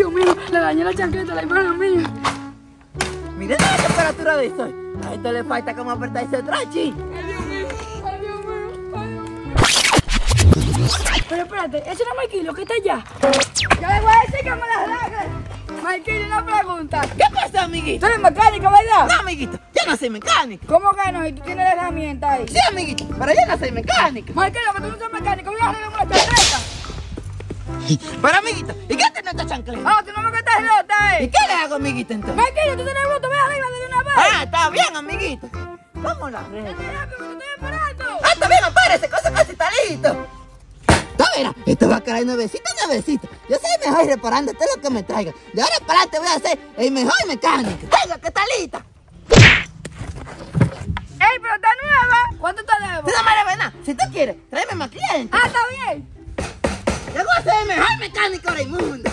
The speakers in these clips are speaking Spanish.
Dios mío, le dañé la chancleta a la hermana mía. Miren la temperatura de esto. A esto le falta como apretar ese trachi. Ay, Dios mío, ay, Dios mío, ay, Dios mío. Pero espérate, ese no es Marquilio, que está allá. Yo le voy a decir que me las largue. Marquilio, una pregunta. ¿Qué pasa, amiguito? Tú eres mecánico, ¿verdad? No, amiguito, yo no soy mecánico. ¿Cómo que no? Y tú tienes la herramienta ahí. Sí, amiguito, pero yo no soy mecánico. Marquilio, que tú no eres mecánico, voy a arreglar una chancleta. Pero, amiguito, ¿y qué tiene esta chancleta? Ah, tú no me estás ¿Y eh. qué le hago, amiguito, entonces? Marquilio, tú tienes bruto, voy a arreglar de una vez. Ah, está bien, amiguito. Vamos la red. Mira, que me estoy esperando. Ah, está bien, apárese, cosa casi está listo. Mira, esto va a caer nuevecito, nuevecito. Yo soy mejor reparando todo lo que me traiga. De ahora para adelante voy a ser el mejor mecánico. Venga, que está lista. Ey, pero está nueva. ¿Cuánto te debo? Tú no me debes nada. Si tú quieres, tráeme más clientes. Ah, está bien. El mejor mecánico del mundo.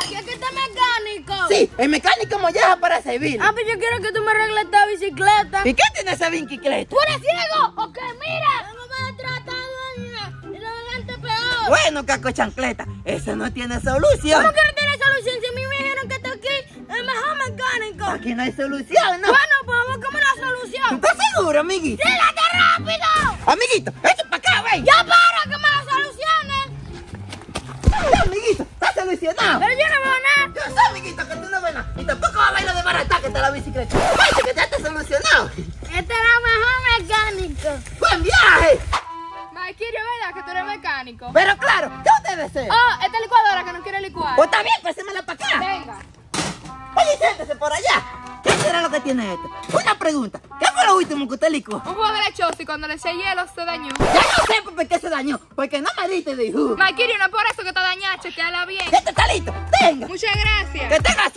Aquí que está mecánico. Sí, el mecánico molleja para servir. Ah, pues yo quiero que tú me arregles esta bicicleta. ¿Y qué tiene ese bicicleta? ¿Tú eres ciego? ¿O qué? Mira. No me tratado y lo delante peor. Bueno, caco chancleta, eso no tiene solución. ¿Cómo que no tiene solución si a mí me dijeron que está aquí el mejor mecánico? Aquí no hay solución, ¿no? Bueno, solución. estás seguro, amiguito? ¡Sílate rápido! Amiguito, echa para acá, ven. ¡Ya para que me la soluciones! Amiguito, está solucionado. Pero yo no veo nada. Yo sé, amiguito, que tú no ves nada. Y tampoco va a bailar de barata que está la bicicleta. Vaya, que ya está solucionado. Este era el mejor mecánico. ¡Buen viaje! Marquirio, ¿verdad que tú eres mecánico? Pero claro, ¿qué usted desea? Oh, esta licuadora que no quiere licuar. Pues está bien, pásemela para acá. Venga. Oye, siéntese por allá. ¿Qué será lo que tiene esto? Una pregunta. ¿Qué fue lo último que usted licuó? Un juego de lechoso y cuando le eché hielo se dañó. Ya no sé por qué se dañó. Porque no me diste de jugo. Marquirio, no es por eso que está dañada, chequeala bien. ¿Este está listo? Tenga. Muchas gracias. Que tenga